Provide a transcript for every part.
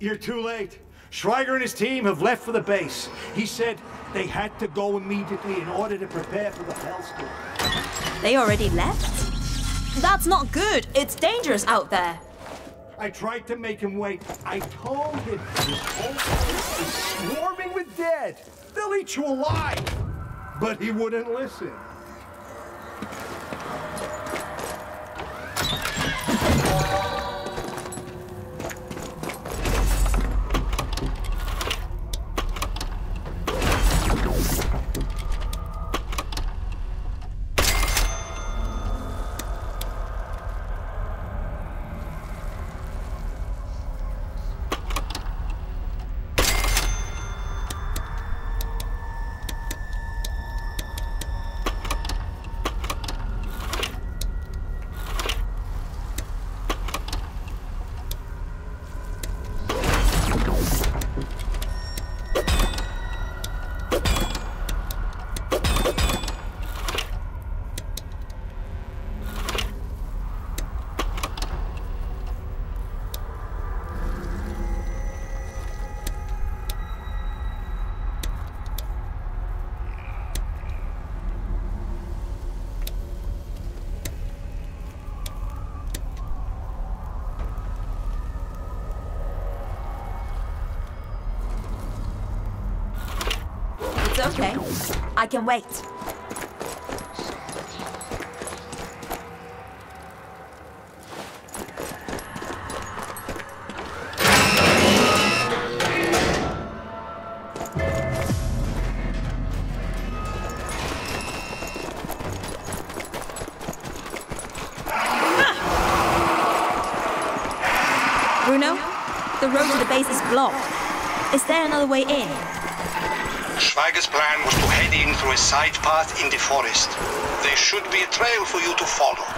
You're too late. Schweiger and his team have left for the base. He said they had to go immediately in order to prepare for the hellstorm. They already left? That's not good. It's dangerous out there. I tried to make him wait. I told him this whole place is swarming with dead. They'll eat you alive. But he wouldn't listen. It's okay. I can wait. Bruno, the road to the base is blocked. Is there another way in? Schweiger's plan was to head in through a side path in the forest. There should be a trail for you to follow.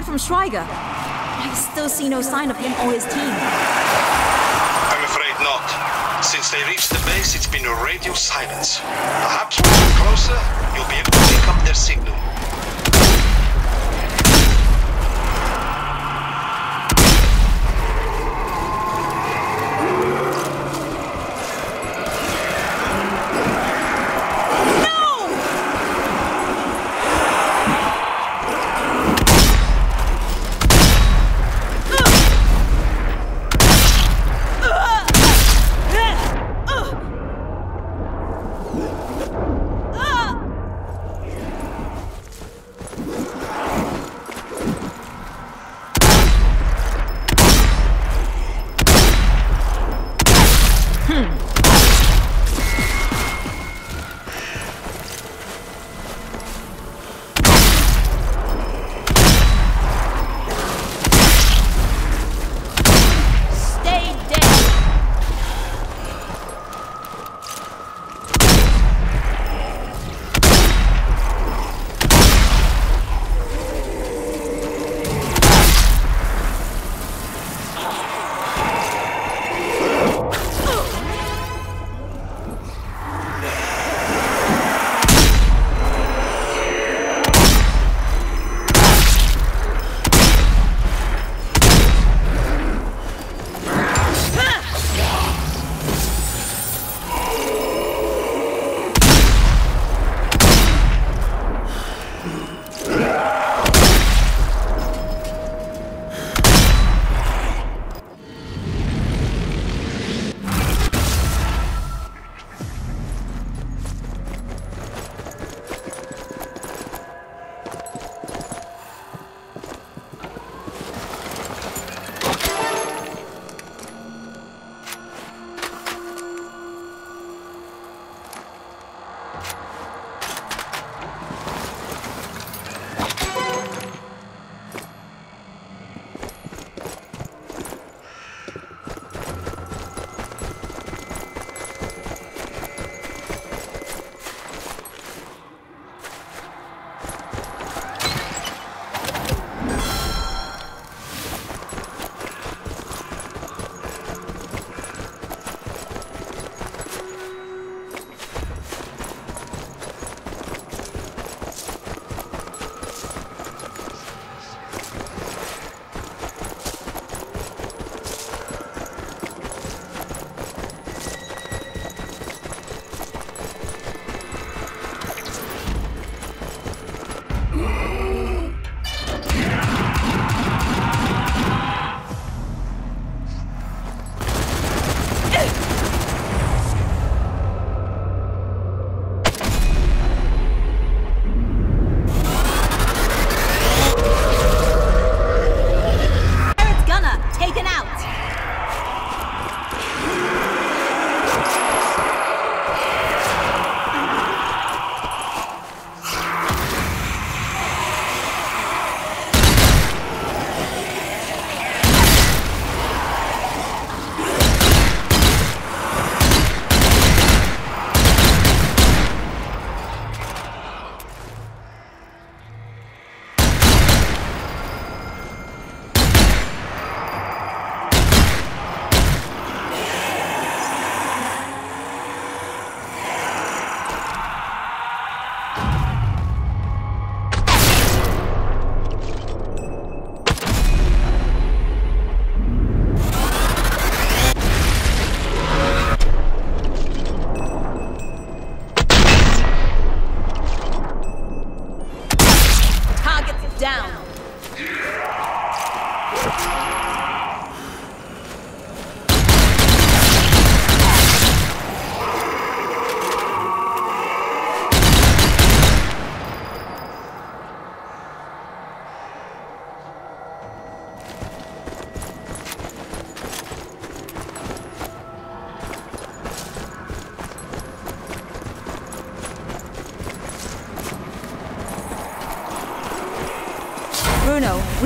Heard from Schweiger? I still see no sign of him or his team. I'm afraid not. Since they reached the base, it's been a radio silence. Perhaps once you're closer, you'll be able to pick up their signal.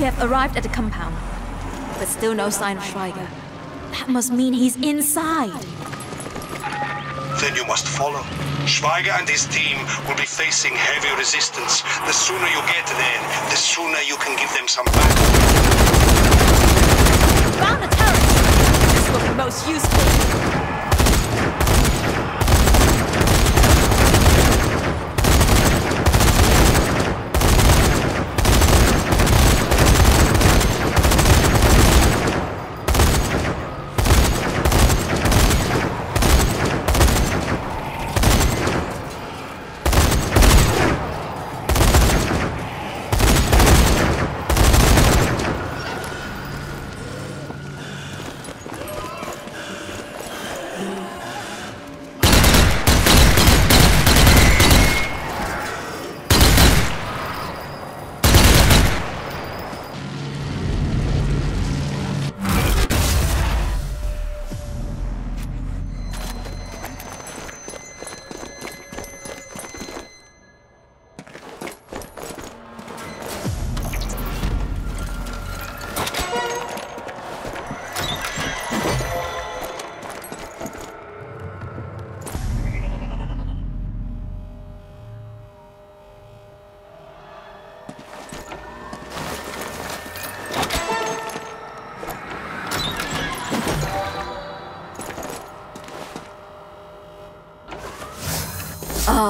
We have arrived at the compound. But still no sign of Schweiger. That must mean he's inside. then you must follow. Schweiger and his team will be facing heavy resistance. The sooner you get there, the sooner you can give them some backup.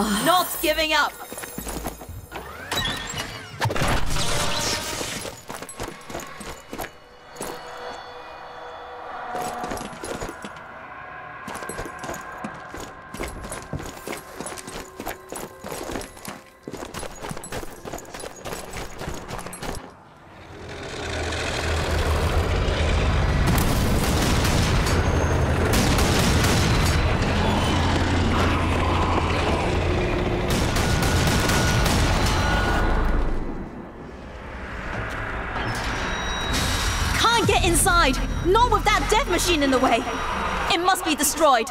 Not giving up! Can't get inside! Not with that death machine in the way! It must be destroyed!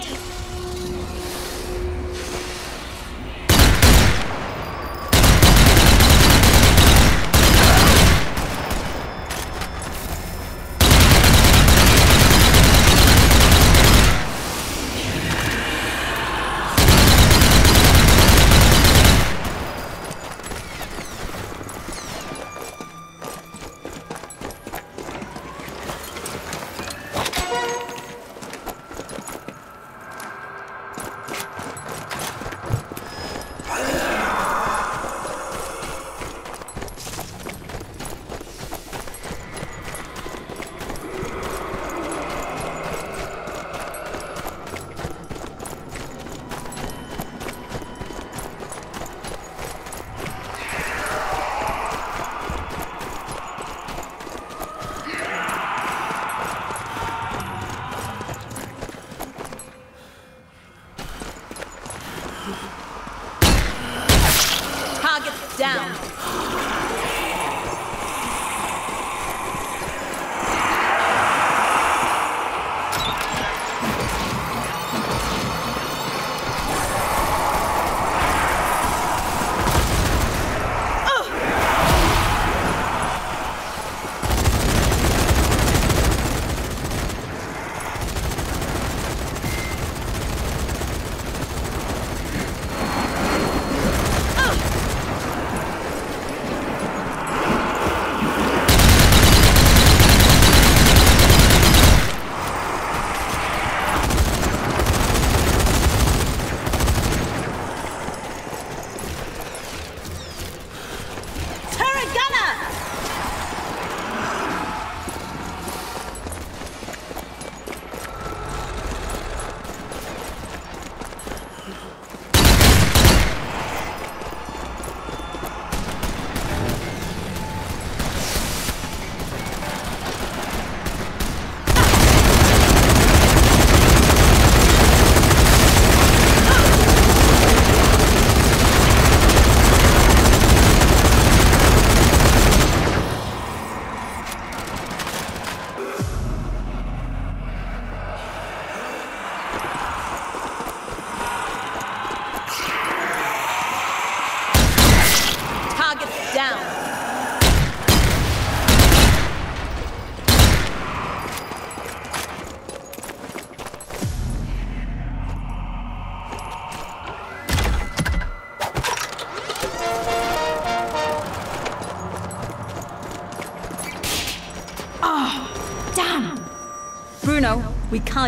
later.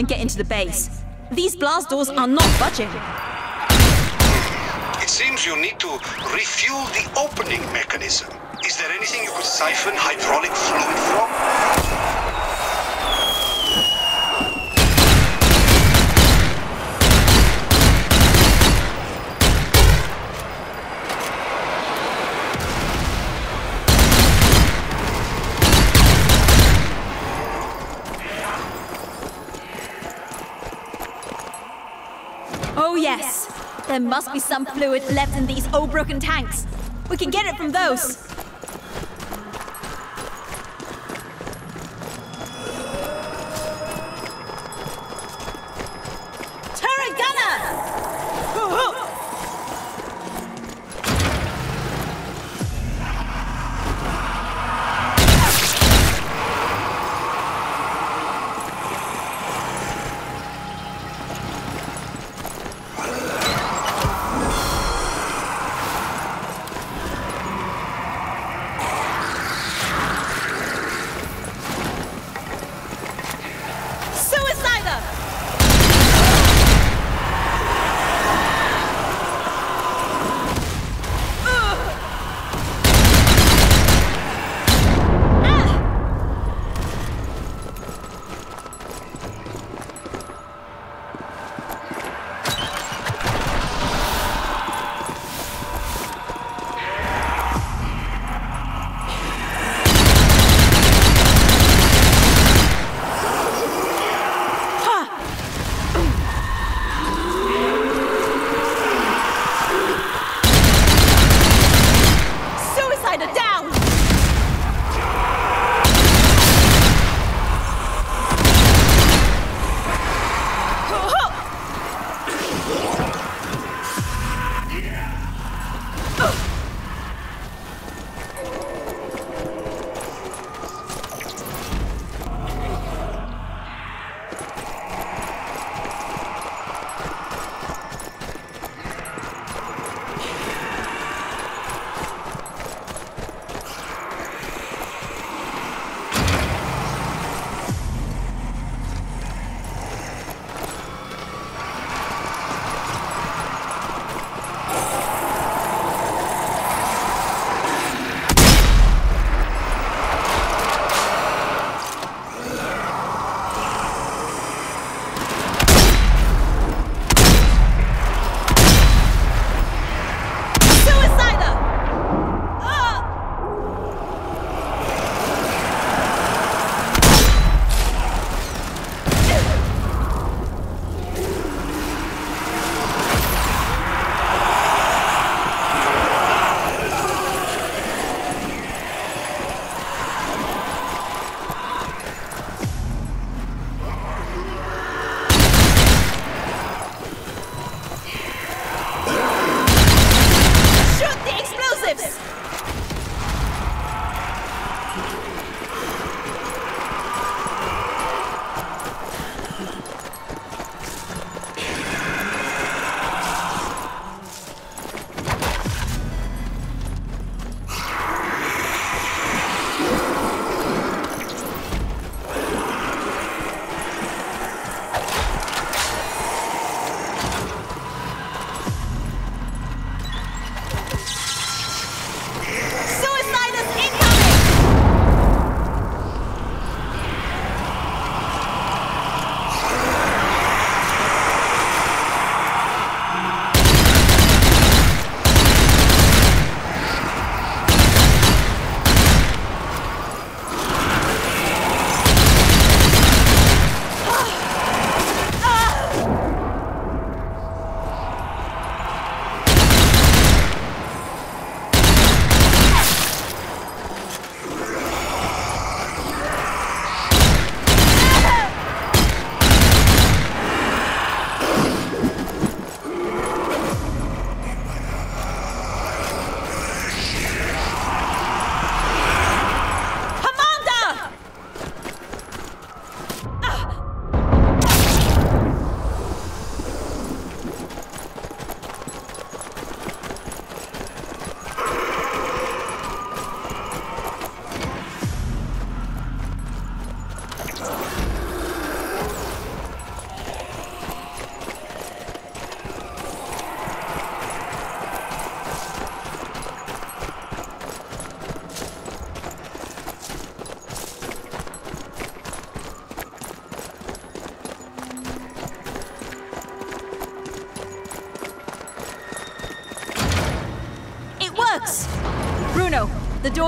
Can't get into the base. These blast doors are not budging. It seems you need to refuel the opening mechanism. Is there anything you could siphon hydraulic fluid from? There must be some fluid left in these old broken tanks. We can get it from those.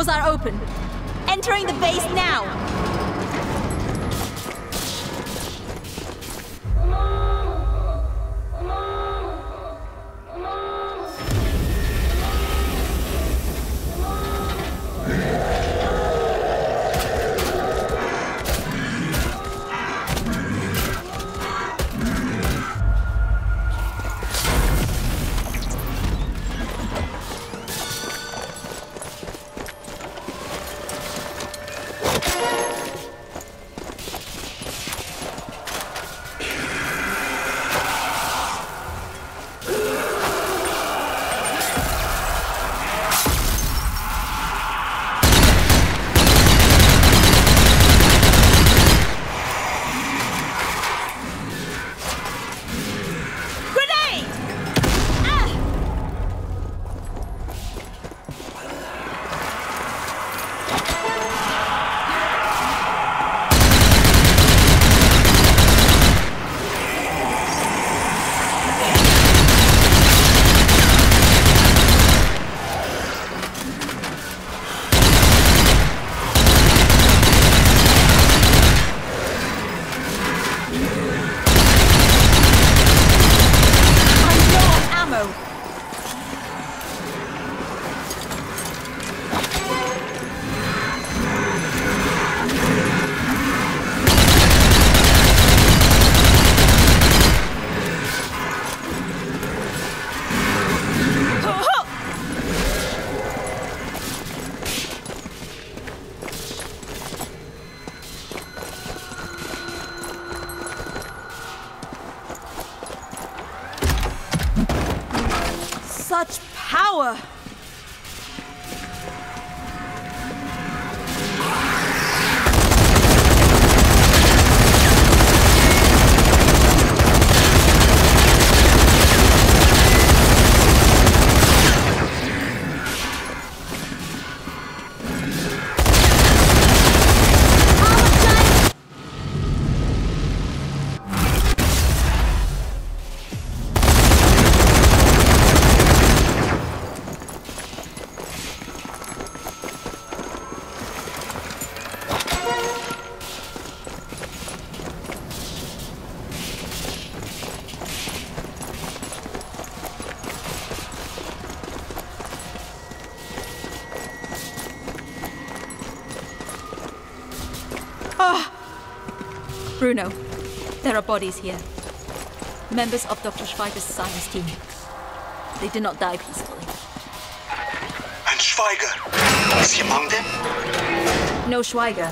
Doors are open. Entering the base now. Bodies here. Members of Dr. Schweiger's science team. They did not die peacefully. And Schweiger, is he among them? No Schweiger.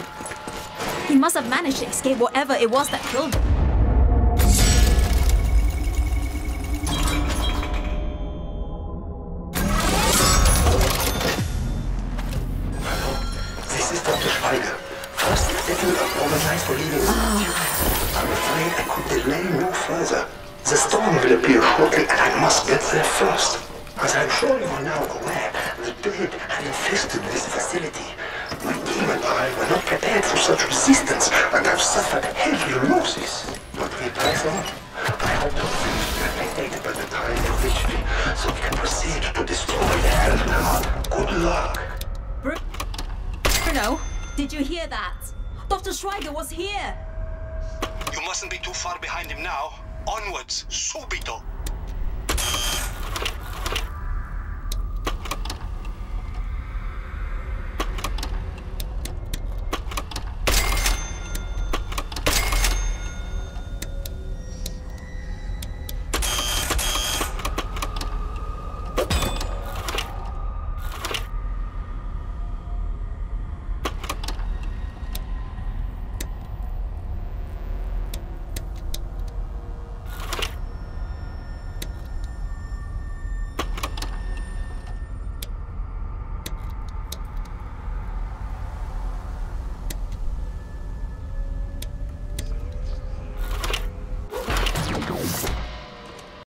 He must have managed to escape whatever it was that killed him. This is Dr. Schweiger. First settle up overnight for leaving the ah. I'm afraid I could delay no further. The storm will appear shortly and I must get there first. As I'm sure you are now aware, the dead have infested this facility. My team and I were not prepared for such resistance and have suffered heavy losses. But we press on. I hope to finish will be by the time they reach me, so we can proceed to destroy the Hellhound. Good luck. Bru- Bruno, did you hear that? Dr. Schweiger was here! You mustn't be too far behind him now. Onwards, subito.